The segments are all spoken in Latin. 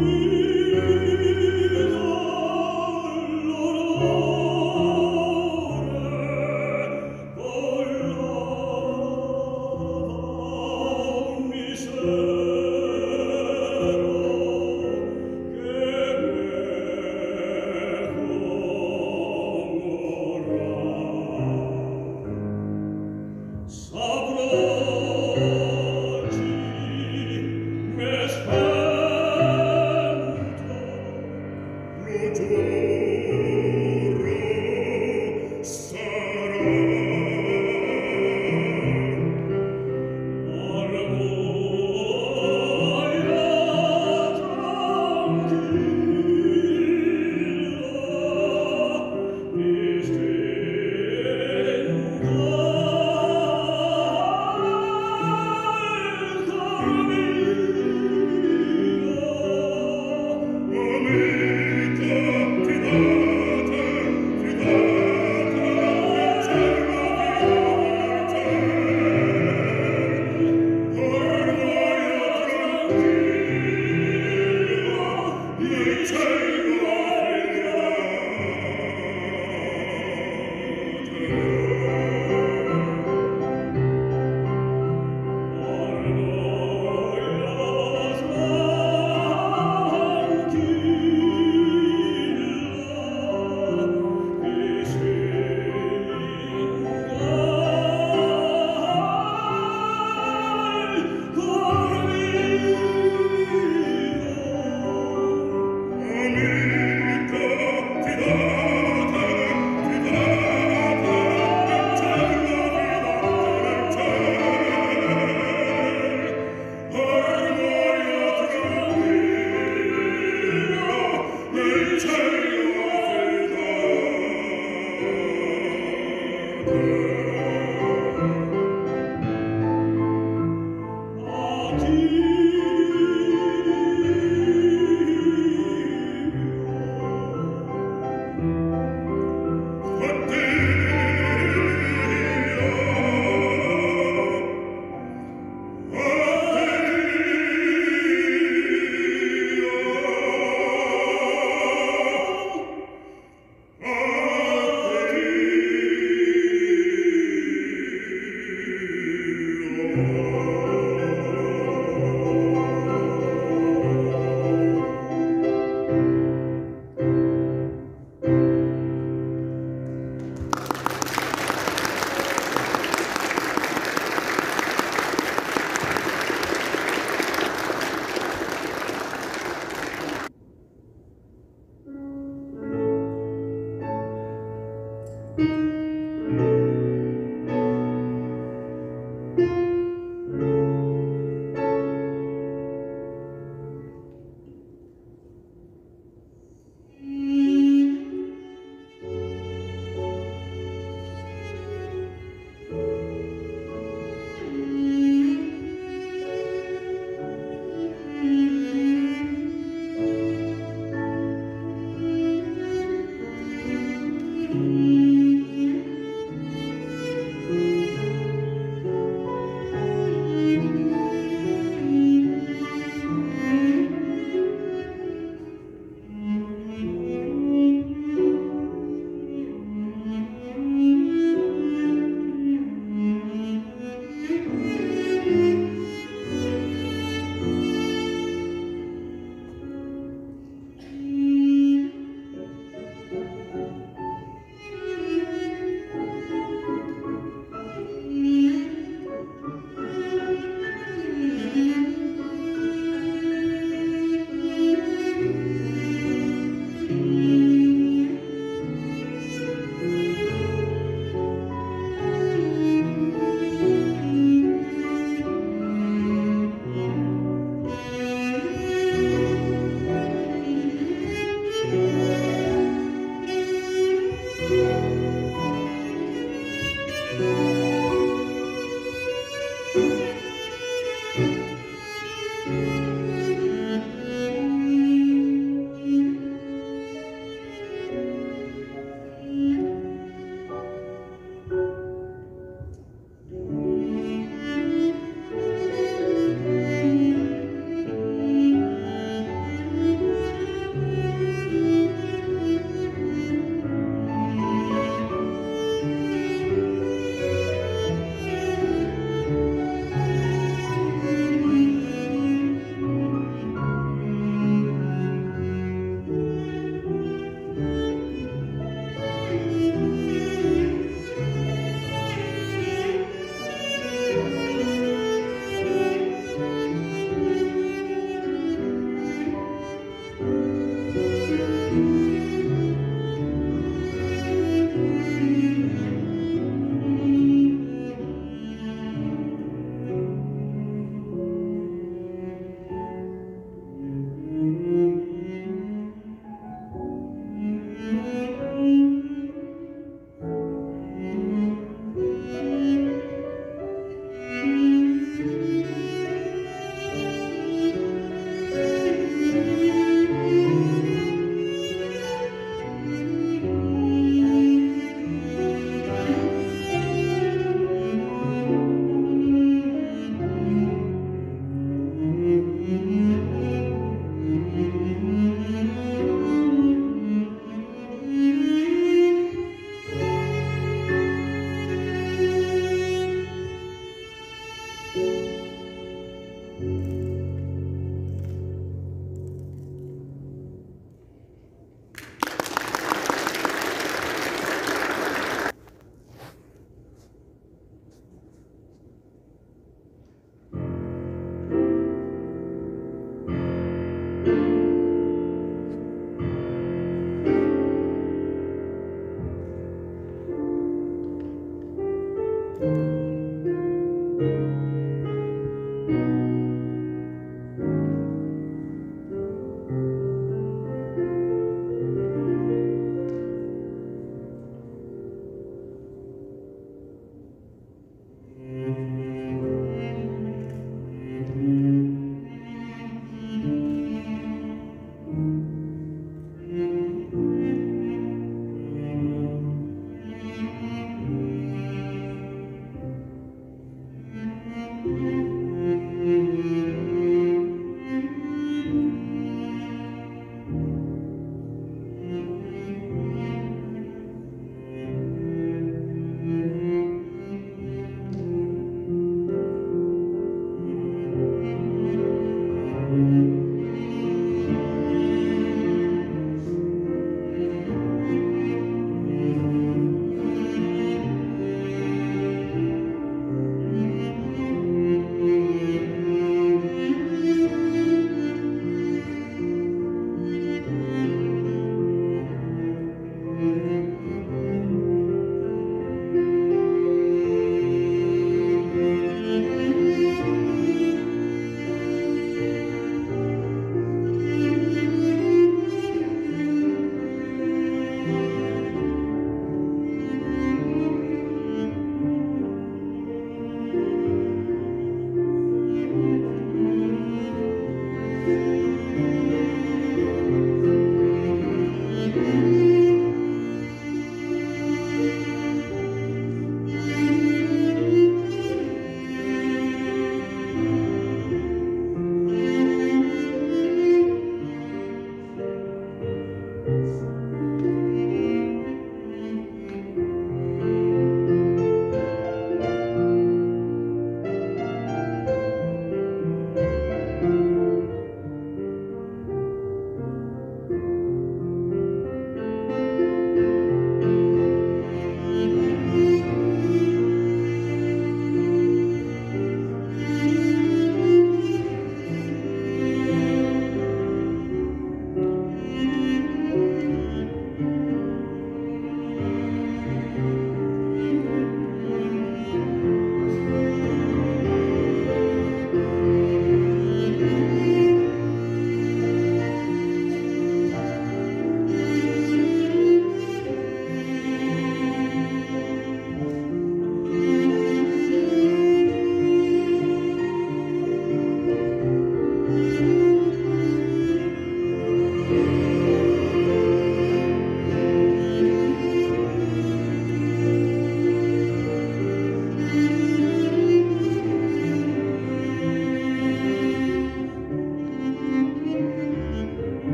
you.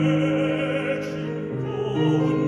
vecium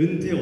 은퇴